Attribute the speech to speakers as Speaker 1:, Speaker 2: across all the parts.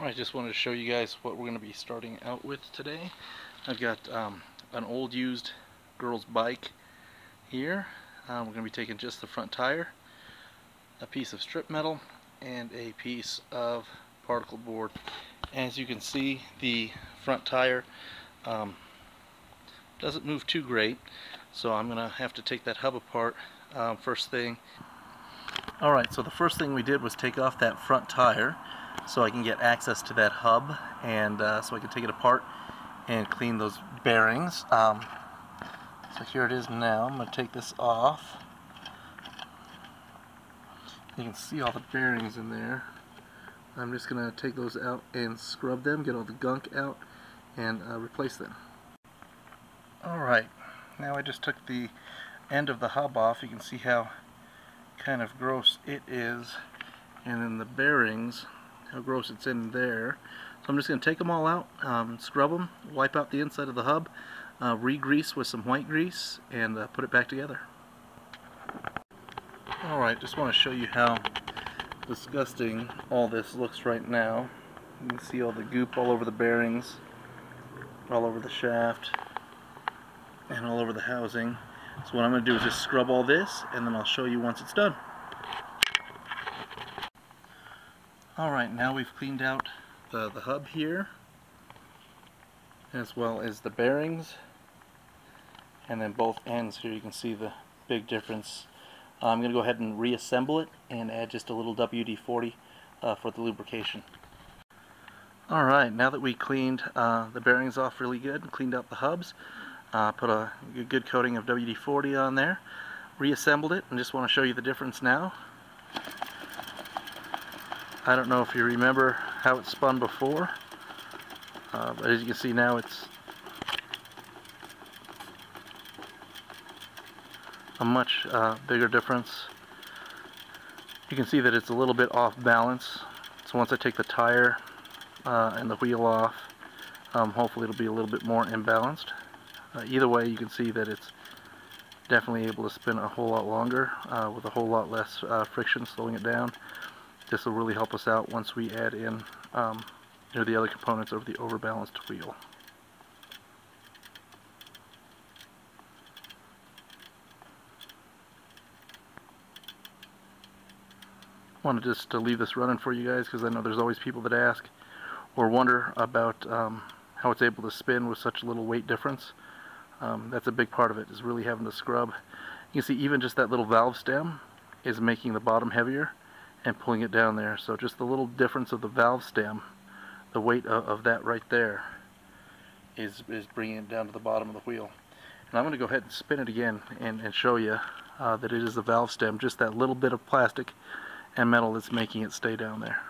Speaker 1: I just wanted to show you guys what we're going to be starting out with today. I've got um, an old used girl's bike here. Um, we're going to be taking just the front tire, a piece of strip metal, and a piece of particle board. As you can see, the front tire um, doesn't move too great, so I'm going to have to take that hub apart um, first thing. Alright, so the first thing we did was take off that front tire so I can get access to that hub and uh, so I can take it apart and clean those bearings. Um, so here it is now. I'm going to take this off. You can see all the bearings in there. I'm just going to take those out and scrub them, get all the gunk out, and uh, replace them. Alright, now I just took the end of the hub off. You can see how kind of gross it is. And then the bearings how gross it's in there. So I'm just going to take them all out, um, scrub them, wipe out the inside of the hub, uh, re-grease with some white grease, and uh, put it back together. Alright, just want to show you how disgusting all this looks right now. You can see all the goop all over the bearings, all over the shaft, and all over the housing. So what I'm going to do is just scrub all this, and then I'll show you once it's done. Alright, now we've cleaned out the, the hub here, as well as the bearings, and then both ends here you can see the big difference. Uh, I'm going to go ahead and reassemble it and add just a little WD-40 uh, for the lubrication. Alright, now that we cleaned uh, the bearings off really good and cleaned out the hubs, uh, put a good coating of WD-40 on there, reassembled it, and just want to show you the difference now. I don't know if you remember how it spun before, uh, but as you can see now it's a much uh, bigger difference. You can see that it's a little bit off balance, so once I take the tire uh, and the wheel off, um, hopefully it'll be a little bit more imbalanced. Uh, either way, you can see that it's definitely able to spin a whole lot longer uh, with a whole lot less uh, friction slowing it down this will really help us out once we add in um, you know, the other components of the overbalanced wheel. wanted just to leave this running for you guys because I know there's always people that ask or wonder about um, how it's able to spin with such a little weight difference. Um, that's a big part of it is really having to scrub. You can see even just that little valve stem is making the bottom heavier and pulling it down there. So just the little difference of the valve stem, the weight of, of that right there is, is bringing it down to the bottom of the wheel. And I'm going to go ahead and spin it again and, and show you uh, that it is the valve stem, just that little bit of plastic and metal that's making it stay down there.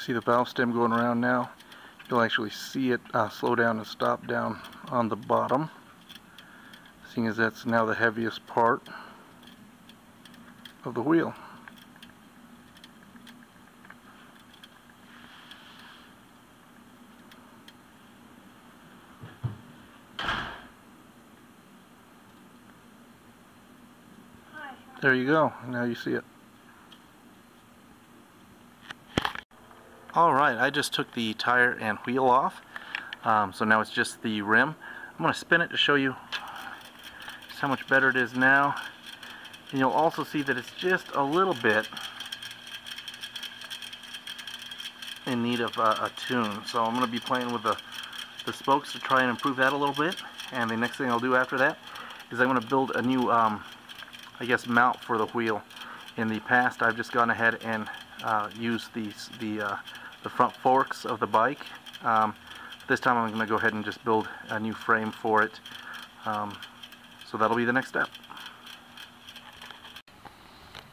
Speaker 1: See the valve stem going around now. You'll actually see it uh, slow down and stop down on the bottom. Seeing as that's now the heaviest part of the wheel. There you go. Now you see it. Alright, I just took the tire and wheel off. Um, so now it's just the rim. I'm going to spin it to show you just how much better it is now. And you'll also see that it's just a little bit in need of uh, a tune. So I'm going to be playing with the, the spokes to try and improve that a little bit. And the next thing I'll do after that is I'm going to build a new, um, I guess, mount for the wheel. In the past, I've just gone ahead and uh, used these, the uh, the front forks of the bike. Um, this time I'm going to go ahead and just build a new frame for it. Um, so that'll be the next step.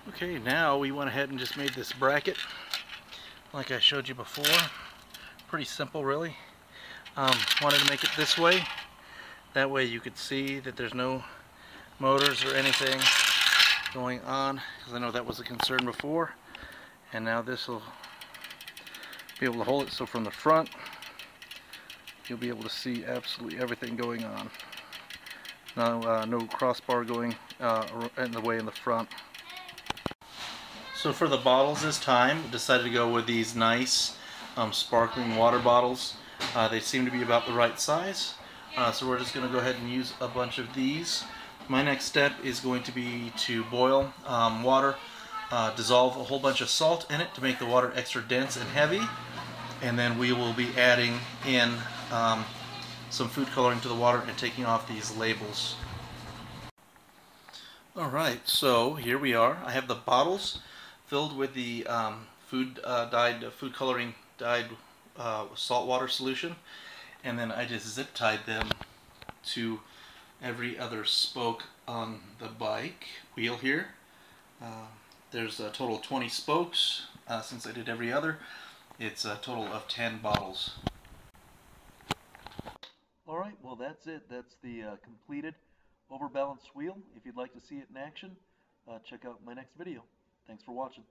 Speaker 1: Okay, now we went ahead and just made this bracket like I showed you before. Pretty simple really. Um, wanted to make it this way. That way you could see that there's no motors or anything going on because I know that was a concern before and now this will be able to hold it. So from the front you'll be able to see absolutely everything going on. No, uh, no crossbar going uh, in the way in the front. So for the bottles this time decided to go with these nice um, sparkling water bottles. Uh, they seem to be about the right size. Uh, so we're just going to go ahead and use a bunch of these. My next step is going to be to boil um, water uh, dissolve a whole bunch of salt in it to make the water extra dense and heavy and then we will be adding in um, some food coloring to the water and taking off these labels. Alright, so here we are. I have the bottles filled with the um, food uh, dyed, uh, food coloring dyed uh, salt water solution and then I just zip tied them to every other spoke on the bike wheel here. Uh, there's a total of 20 spokes uh, since I did every other. It's a total of 10 bottles. Alright, well that's it. That's the uh, completed overbalanced wheel. If you'd like to see it in action, uh, check out my next video. Thanks for watching.